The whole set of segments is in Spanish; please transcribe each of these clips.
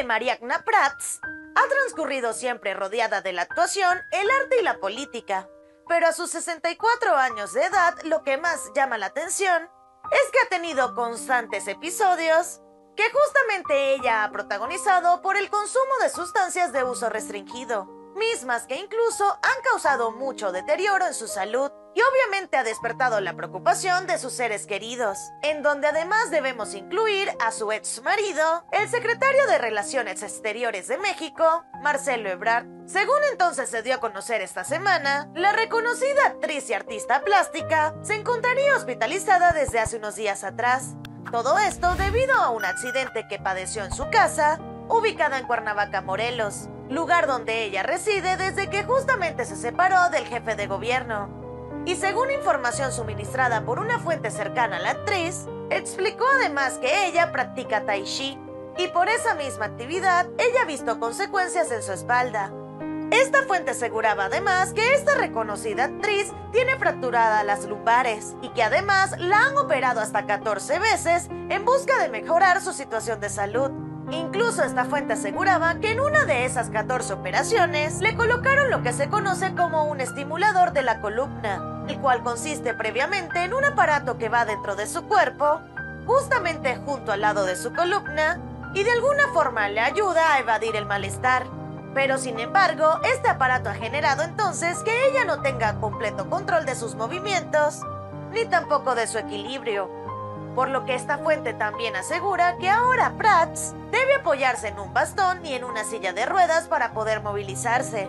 de Mariagna Prats ha transcurrido siempre rodeada de la actuación, el arte y la política. Pero a sus 64 años de edad, lo que más llama la atención es que ha tenido constantes episodios que justamente ella ha protagonizado por el consumo de sustancias de uso restringido, mismas que incluso han causado mucho deterioro en su salud y obviamente ha despertado la preocupación de sus seres queridos, en donde además debemos incluir a su ex marido, el secretario de Relaciones Exteriores de México, Marcelo Ebrard. Según entonces se dio a conocer esta semana, la reconocida actriz y artista plástica se encontraría hospitalizada desde hace unos días atrás. Todo esto debido a un accidente que padeció en su casa, ubicada en Cuernavaca, Morelos, lugar donde ella reside desde que justamente se separó del jefe de gobierno. Y según información suministrada por una fuente cercana a la actriz, explicó además que ella practica tai chi y por esa misma actividad ella ha visto consecuencias en su espalda. Esta fuente aseguraba además que esta reconocida actriz tiene fracturadas las lumbares y que además la han operado hasta 14 veces en busca de mejorar su situación de salud. Incluso esta fuente aseguraba que en una de esas 14 operaciones le colocaron lo que se conoce como un estimulador de la columna, el cual consiste previamente en un aparato que va dentro de su cuerpo, justamente junto al lado de su columna, y de alguna forma le ayuda a evadir el malestar. Pero sin embargo, este aparato ha generado entonces que ella no tenga completo control de sus movimientos, ni tampoco de su equilibrio, por lo que esta fuente también asegura que ahora Prats debe apoyarse en un bastón y en una silla de ruedas para poder movilizarse.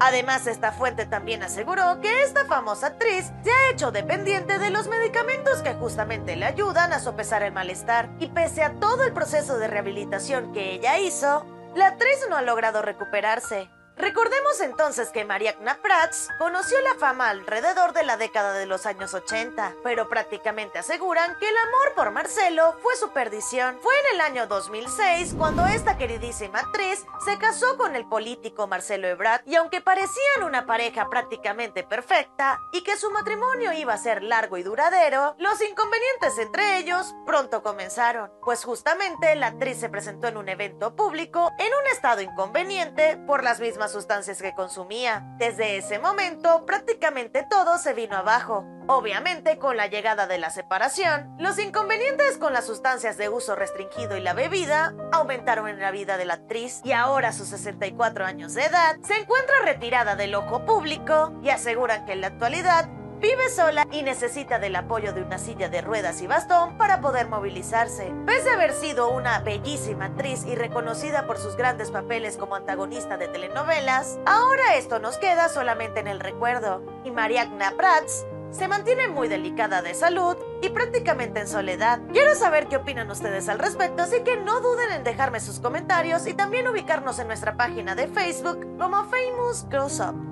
Además, esta fuente también aseguró que esta famosa actriz se ha hecho dependiente de los medicamentos que justamente le ayudan a sopesar el malestar, y pese a todo el proceso de rehabilitación que ella hizo, la actriz no ha logrado recuperarse. Recordemos entonces que Mariagna Prats conoció la fama alrededor de la década de los años 80, pero prácticamente aseguran que el amor por Marcelo fue su perdición. Fue en el año 2006 cuando esta queridísima actriz se casó con el político Marcelo Ebrard y aunque parecían una pareja prácticamente perfecta y que su matrimonio iba a ser largo y duradero, los inconvenientes entre ellos pronto comenzaron, pues justamente la actriz se presentó en un evento público en un estado inconveniente por las mismas sustancias que consumía. Desde ese momento, prácticamente todo se vino abajo. Obviamente, con la llegada de la separación, los inconvenientes con las sustancias de uso restringido y la bebida aumentaron en la vida de la actriz y ahora a sus 64 años de edad se encuentra retirada del ojo público y aseguran que en la actualidad Vive sola y necesita del apoyo de una silla de ruedas y bastón para poder movilizarse. Pese a haber sido una bellísima actriz y reconocida por sus grandes papeles como antagonista de telenovelas, ahora esto nos queda solamente en el recuerdo. Y Mariagna Prats se mantiene muy delicada de salud y prácticamente en soledad. Quiero saber qué opinan ustedes al respecto, así que no duden en dejarme sus comentarios y también ubicarnos en nuestra página de Facebook como Famous Close Up.